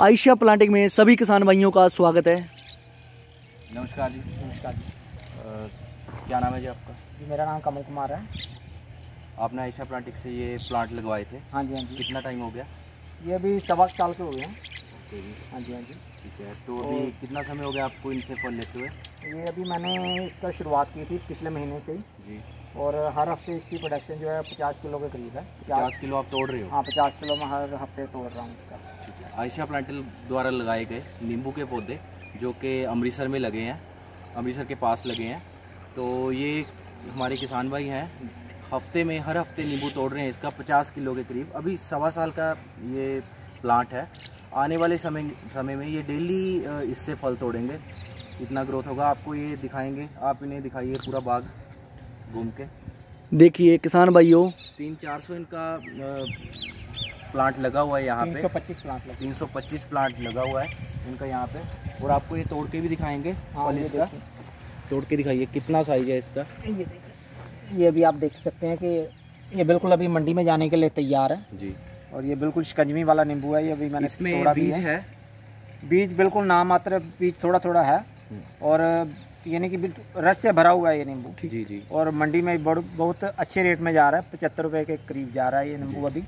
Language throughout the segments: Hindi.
आयशा प्लांटिंग में सभी किसान भाइयों का स्वागत है। नमस्कार जी। नमस्कार जी। आ, क्या नाम है जी आपका? जी मेरा नाम कमल कुमार है। आपने आयशा प्लांटिंग से ये प्लांट लगवाए थे? हाँ जी हाँ जी। कितना टाइम हो गया? ये अभी सवा साल के हो गए हैं। जी हाँ जी। हाँ जी ठीक है तो अभी कितना समय हो गया आपको इनसे फल लेते हुए? ये अभी मैंने इसका शुरुआत की थी पिछले महीने से ही। जी। और हर हफ़्ते इसकी प्रोडक्शन जो है पचास किलो के करीब है। पचास किलो आप तोड़ रहे हो? हाँ पचास किलो मैं हर हफ़्ते तोड़ रहा हूँ इसका। ठीक है। आयशा प्लांटल द्वारा लगाए गए नींबू के पौधे जो कि अमृतसर में लगे हैं अमृतसर के पास लगे हैं। तो ये हमारे किसान भाई हैं हफ़्ते में हर हफ़्ते नींबू तोड़ रहे हैं इसका पचास किलो के करीब। अभी सवा साल का ये प्लांट है आने वाले समय समय में ये डेली इससे फल तोड़ेंगे। इतना ग्रोथ होगा आपको ये दिखाएँगे। आप इन्हें दिखाइए पूरा बाग घूम के। देखिए किसान भाइयों। तीन चार सौ इनका प्लांट लगा हुआ है यहाँ तीन पे सौ पच्चीस प्लांट लगे। 325 प्लांट लगा हुआ है इनका यहाँ पे। और आपको ये तोड़ के भी दिखाएँगे हाँ इसका। तोड़ के दिखाइए कितना साइज़ है इसका। ये ये भी आप देख सकते हैं कि ये बिल्कुल अभी मंडी में जाने के लिए तैयार है। जी। और ये बिल्कुल शिकंजवी वाला नींबू है ये अभी मैंने इसमें भी बीज है। है? बीज बिल्कुल नाम मात्र बीज थोड़ा थोड़ा है और यानी कि बिल्कुल रस से भरा हुआ है ये नींबू। जी जी। और मंडी में बड़- बहुत अच्छे रेट में जा रहा है पचहत्तर रुपए के करीब जा रहा है ये नींबू अभी।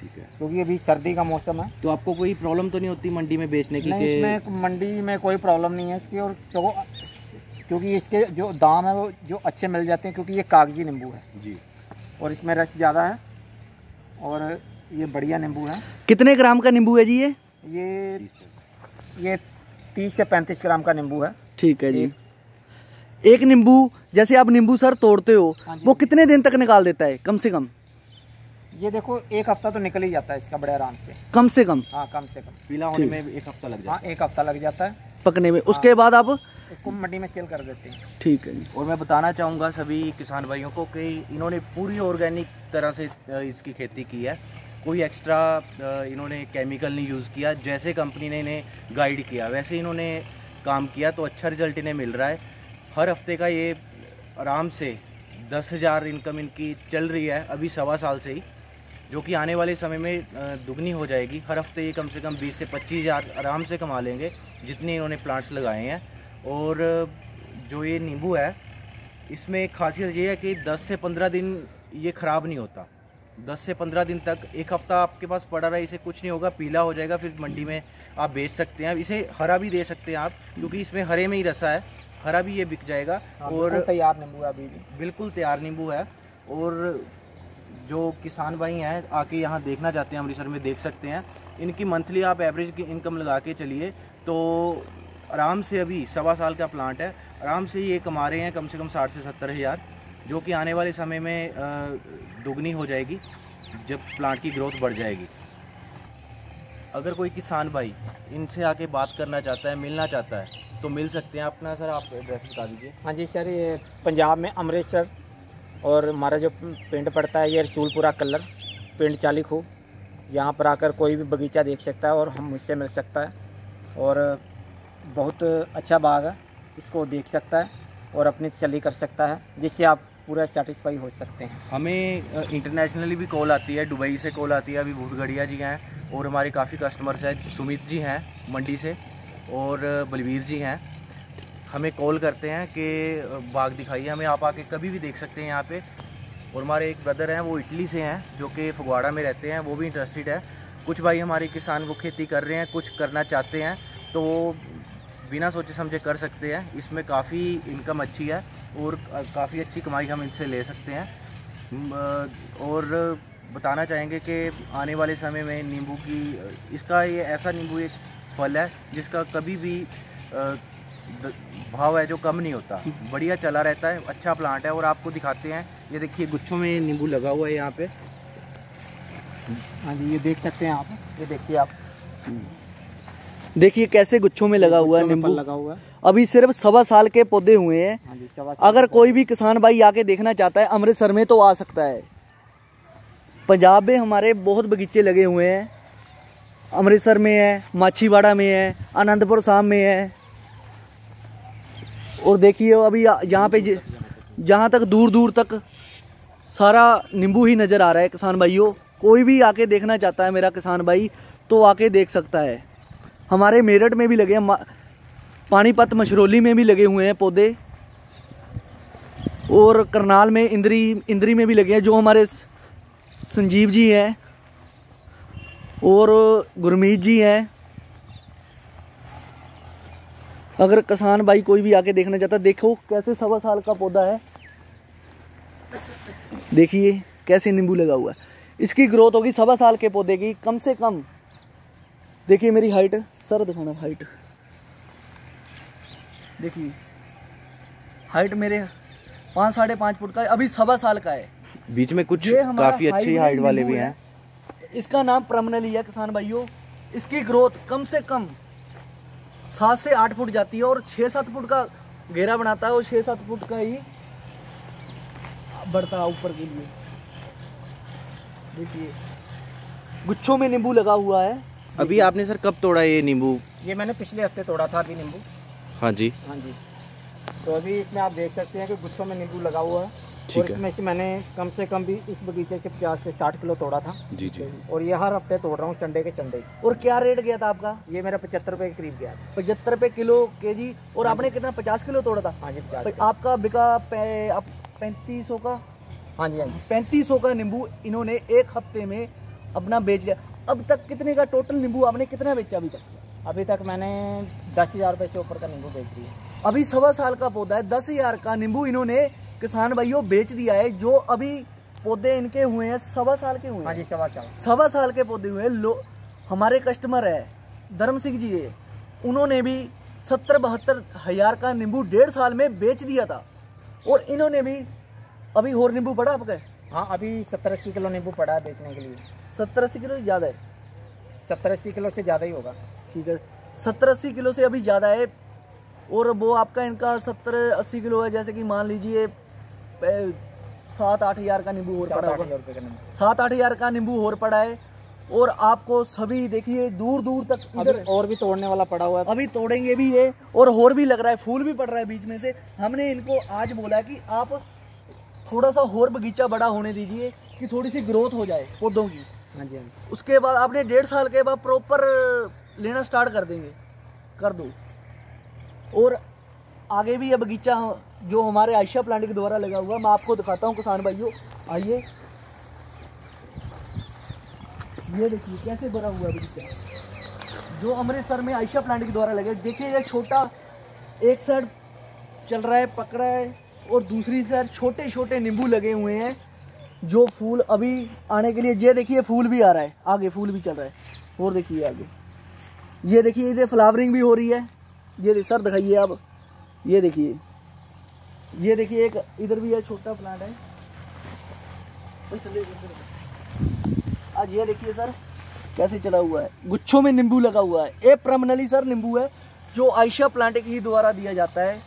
ठीक है। क्योंकि अभी सर्दी का मौसम है। तो आपको कोई प्रॉब्लम तो नहीं होती मंडी में बेचने की नहीं इसमें मंडी में कोई प्रॉब्लम नहीं है इसकी। और तो क्योंकि इसके जो दाम है वो जो अच्छे मिल जाते हैं क्योंकि ये कागज़ी नींबू है। जी। और इसमें रस ज़्यादा है। और ये बढ़िया नींबू है। कितने ग्राम का नींबू है जी ये? ये ये तीस से पैंतीस ग्राम का नींबू है। ठीक है जी। एक नींबू जैसे आप नींबू सर तोड़ते हो हाँ वो कितने दिन तक निकाल देता है कम से कम? ये देखो एक हफ़्ता तो निकल ही जाता है इसका बड़े आराम से। कम से कम? हाँ कम से कम। पीला होने में एक हफ़्ता लग हाँ जाता एक हफ़्ता लग जाता है। पकने में। उसके बाद आप? इसको मंडी में सेल कर देते हैं। ठीक है और मैं बताना चाहूँगा सभी किसान भाइयों को कि इन्होंने पूरी ऑर्गेनिक तरह से इसकी खेती की है। कोई एक्स्ट्रा इन्होंने केमिकल नहीं यूज़ किया। जैसे कंपनी ने इन्हें गाइड किया, वैसे इन्होंने काम किया तो अच्छा रिज़ल्ट इन्हें मिल रहा है। हर हफ़्ते का ये आराम से दस हज़ार इनकम इनकी चल रही है, अभी सवा साल से ही, जो कि आने वाले समय में दुगनी हो जाएगी। हर हफ़्ते ये कम से कम 20 से पच्चीस हज़ार आराम से कमा लेंगे, जितने इन्होंने प्लांट्स लगाए हैं। और, जो ये नींबू है, इसमें खासियत ये है कि 10 से 15 दिन ये ख़राब नहीं होता। 10 से 15 दिन तक एक हफ़्ता आपके पास पड़ा रहा इसे कुछ नहीं होगा पीला हो जाएगा फिर मंडी में आप बेच सकते हैं। इसे हरा भी दे सकते हैं आप क्योंकि इसमें हरे में ही रसा है हरा भी ये बिक जाएगा हाँ, और तैयार नींबू है अभी भी। बिल्कुल तैयार नींबू है और जो किसान भाई हैं आके यहाँ देखना चाहते हैं अमृतसर में देख सकते हैं। इनकी मंथली आप एवरेज की इनकम लगा के चलिए तो आराम से अभी सवा साल का प्लांट है आराम से ये कमा रहे हैं कम से कम साठ से सत्तर हज़ार। जो कि आने वाले समय में दुगनी हो जाएगी, जब प्लांट की ग्रोथ बढ़ जाएगी। अगर कोई किसान भाई इनसे आके बात करना चाहता है, मिलना चाहता है तो मिल सकते हैं अपना, सर, आप एड्रेस बता दीजिए। हाँ जी, सर, ये पंजाब में अमृतसर और हमारा जो पिंड पड़ता है, ये रसूलपुरा कलर, पिंड चाली खू यहाँ पर आकर कोई भी बगीचा देख सकता है और हम मुझसे मिल सकता है। और बहुत अच्छा बाग है, इसको देख सकता है और अपनी तसली कर सकता है, जिससे आप पूरा सेटिस्फाई हो सकते हैं। हमें इंटरनेशनली भी कॉल आती है, दुबई से कॉल आती है, अभी भूतगढ़िया जी हैं और हमारे काफ़ी कस्टमर्स हैं, सुमित जी हैं मंडी से और बलवीर जी हैं। हमें कॉल करते हैं कि बाग दिखाइए हमें, आप आके कभी भी देख सकते हैं यहाँ पे। और हमारे एक ब्रदर हैं, वो इटली से हैं, जो कि फगवाड़ा में रहते हैं, वो भी इंटरेस्टेड है। कुछ भाई हमारे किसान वो खेती कर रहे हैं, कुछ करना चाहते हैं तो वो बिना सोचे समझे कर सकते हैं। इसमें काफ़ी इनकम अच्छी है। और काफ़ी अच्छी कमाई हम इनसे ले सकते हैं। और बताना चाहेंगे कि आने वाले समय में नींबू की इसका ये ऐसा नींबू एक फल है जिसका कभी भी भाव है जो कम नहीं होता। बढ़िया चला रहता है अच्छा प्लांट है और आपको दिखाते हैं। ये देखिए गुच्छों में नींबू लगा हुआ है यहाँ पे। हाँ जी ये देख सकते हैं आप। ये देखिए आप। देखिए कैसे गुच्छों में लगा हुआ है नींबू। लगा हुआ है। अभी सिर्फ़ सवा साल के पौधे हुए हैं। हाँ अगर कोई भी किसान भाई आके देखना चाहता है अमृतसर में तो आ सकता है। पंजाब में हमारे बहुत बगीचे लगे हुए हैं। अमृतसर में है माछीवाड़ा में है आनंदपुर साहब में है। और देखिए अभी यहाँ पे जहाँ तक दूर दूर तक सारा नींबू ही नज़र आ रहा है किसान भाइयों। कोई भी आके देखना चाहता है मेरा किसान भाई तो आके देख सकता है। हमारे मेरठ में भी लगे हैं पानीपत मशरोली में भी लगे हुए हैं पौधे। और करनाल में इंद्री इंद्री में भी लगे हैं, जो हमारे संजीव जी हैं। और गुरमीत जी हैं। अगर किसान भाई कोई भी आके देखना चाहता देखो कैसे सवा साल का पौधा है। देखिए, कैसे नींबू लगा हुआ है। इसकी ग्रोथ होगी सवा साल के पौधे की, कम से कम। देखिए मेरी हाइट, सर दिखाना, हाइट। देखिए। हाइट मेरे पाँच साढ़े पाँच फुट का है अभी सवा साल का है। बीच में कुछ काफ़ी अच्छी हाइट वाले भी है। हैं। इसका नाम प्रमनली है किसान भाइयों। इसकी ग्रोथ कम से कम सात से आठ फुट जाती है और छः सात फुट का घेरा बनाता है और छः सात फुट का ही बढ़ता है ऊपर के लिए। देखिए गुच्छों में नींबू लगा हुआ है। अभी आपने सर कब तोड़ा ये नींबू? ये मैंने पिछले हफ़्ते तोड़ा था अभी नींबू। हाँ जी। हाँ जी। तो अभी इसमें आप देख सकते हैं कि गुच्छों में नींबू लगा हुआ है। ठीक और इसमें से मैंने कम से कम भी इस बगीचे से पचास से साठ किलो तोड़ा था। जी जी। और ये हर हफ़्ते तोड़ रहा हूँ संडे के संडे। और क्या रेट गया था आपका? ये मेरा पचहत्तर रुपये के करीब गया था। पचहत्तर रुपये किलो के जी और आपने कितना पचास किलो तोड़ा था? हाँ जी पचास आपका बिका पैंतीस सौ का? हाँ जी हाँ जी। पैंतीस सौ का नींबू इन्होंने एक हफ़्ते में अपना बेच दिया। अब तक कितने का टोटल नींबू आपने कितना बेचा अभी तक? अभी तक मैंने दस हज़ार रुपये से ऊपर का नींबू बेच दिया। अभी सवा साल का पौधा है दस हज़ार का नींबू इन्होंने किसान भाइयों बेच दिया है जो अभी पौधे इनके हुए हैं सवा साल के हुए हाँ। हैं जी सवा साल। सवा साल के पौधे हुए हैं। लो हमारे कस्टमर है धर्म सिंह जी है उन्होंने भी सत्तर बहत्तर हज़ार का नींबू डेढ़ साल में बेच दिया था। और इन्होंने भी अभी और नींबू पड़ा आपका? हाँ अभी सत्तर अस्सी किलो नींबू पड़ा है बेचने के लिए। सत्तर अस्सी किलो ज़्यादा है। सत्तर अस्सी किलो से ज़्यादा ही होगा। ठीक है। सत्तर अस्सी किलो से अभी ज़्यादा है और वो आपका इनका सत्तर अस्सी किलो है जैसे कि मान लीजिए सात आठ हज़ार का नींबू और पड़ा नींबू। सात आठ हज़ार का नींबू और पड़ा है और आपको सभी देखिए दूर दूर तक इधर और भी तोड़ने वाला पड़ा हुआ है। अभी तोड़ेंगे भी ये और और भी लग रहा है फूल भी पड़ रहा है बीच में से। हमने इनको आज बोला कि आप थोड़ा सा और बगीचा बड़ा होने दीजिए कि थोड़ी सी ग्रोथ हो जाए पौधों की। हाँ जी हाँ उसके बाद आपने डेढ़ साल के बाद प्रॉपर लेना स्टार्ट कर देंगे, कर दो। और आगे भी ये बगीचा जो हमारे आयशा प्लांट के द्वारा लगा हुआ, मैं आपको दिखाता हूँ किसान भाइयों। आइए। ये देखिए, कैसे भरा हुआ बगीचा। जो अमृतसर में आयशा प्लांट के द्वारा लगे देखिए ये छोटा एक साइड चल रहा है पकड़ा है, और दूसरी साइड छोटे छोटे नींबू लगे हुए हैं, जो फूल अभी आने के लिए, ये देखिए, फूल भी आ रहा है। आगे फूल भी चल रहा है। और देखिए आगे। ये देखिए इधर फ्लावरिंग भी हो रही है। ये सर दिखाइए आप। ये देखिए ये देखिए, एक इधर भी है, छोटा प्लांट है। आज ये देखिए, सर, कैसे चला हुआ है। गुच्छों में नींबू लगा हुआ है। ये प्रमनली सर, नींबू है, जो आयशा प्लांट ही द्वारा दिया जाता है।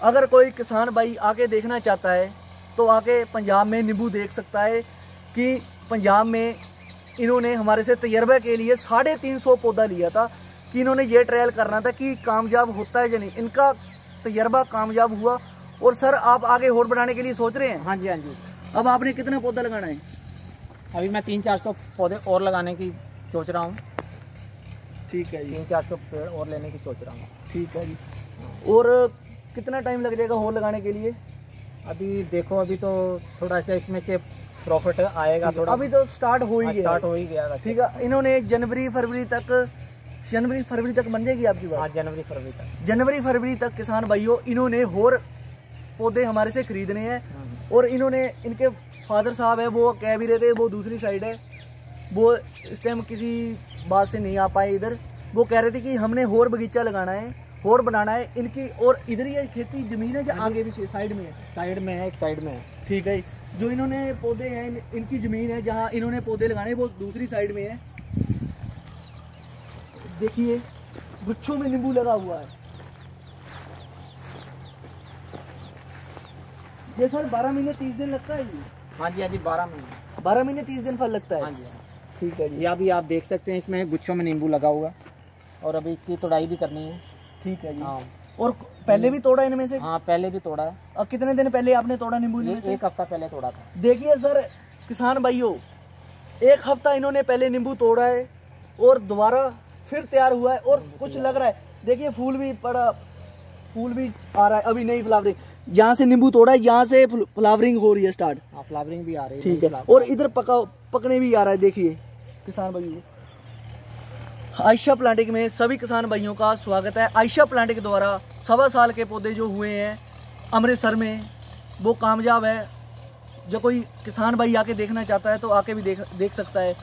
अगर कोई किसान भाई आके देखना चाहता है तो आके पंजाब में नींबू देख सकता है कि पंजाब में इन्होंने हमारे से तजर्बे के लिए साढ़े तीन सौ पौधा लिया था। कि इन्होंने ये ट्रायल करना था कि कामयाब होता है या नहीं। इनका तजर्बा कामयाब हुआ और सर आप आगे होड़ बढ़ाने के लिए सोच रहे हैं? हाँ जी हाँ जी। अब आपने कितना पौधा लगाना है? अभी मैं तीन चार सौ पौधे और लगाने की सोच रहा हूँ। ठीक है जी। तीन चार सौ पेड़ और लेने की सोच रहा हूँ। ठीक है जी। और कितना टाइम लग जाएगा होड़ लगाने के लिए? अभी देखो अभी तो थोड़ा सा इसमें से प्रॉफिट आएगा थोड़ा। अभी तो स्टार्ट हो ही हाँ, गया। स्टार्ट हो ही गया। ठीक है। इन्होंने जनवरी फरवरी तक जनवरी फरवरी तक बन जाएगी आपकी हाँ बात जनवरी फरवरी तक। जनवरी फरवरी तक किसान भाइयों इन्होंने और पौधे हमारे से खरीदने हैं हाँ, और इन्होंने इनके फादर साहब है वो कह भी रहे थे वो दूसरी साइड है। वो इस टाइम किसी बात से नहीं आ पाए इधर। वो कह रहे थे कि हमने होर बगीचा लगाना है होर बनाना है इनकी और इधर ही खेती ज़मीन है जो आगे भी साइड में है? साइड में है एक साइड में है। ठीक है जो। इन्होंने पौधे हैं इनकी ज़मीन है जहाँ इन्होंने पौधे लगाने वो दूसरी साइड में है। देखिए गुच्छों में नींबू लगा हुआ है। ये सर बारह महीने तीस दिन लगता है हाँ जी हाँ जी बारह महीने। बारह महीने तीस दिन फल लगता है? हाँ जी हाँ। ठीक है जी। ये अभी आप देख सकते हैं इसमें गुच्छों में नींबू लगा हुआ और अभी इसकी तोड़ाई भी करनी है। ठीक है जी। हाँ। और पहले भी तोड़ा इनमें से? हाँ पहले भी तोड़ा है। और कितने दिन पहले आपने तोड़ा नींबू इनमें से? एक हफ़्ता पहले तोड़ा था। देखिए सर किसान भाइयों एक हफ़्ता इन्होंने पहले नींबू तोड़ा है और दोबारा फिर तैयार हुआ है और कुछ लग रहा है। देखिए फूल भी पड़ा फूल भी आ रहा है। अभी नई फ्लावरिंग। यहाँ से नींबू तोड़ा है यहाँ से फ्लावरिंग हो रही है स्टार्ट। हाँ फ्लावरिंग भी आ रही है। ठीक है। और इधर पका पकने भी आ रहा है देखिए। किसान भाइयों। आयशा प्लांटिक में सभी किसान भाइयों का स्वागत है। आयशा प्लांटिक द्वारा सवा साल के पौधे जो हुए हैं अमृतसर में वो कामयाब है। जो कोई किसान भाई आके देखना चाहता है तो आके भी देख देख सकता है।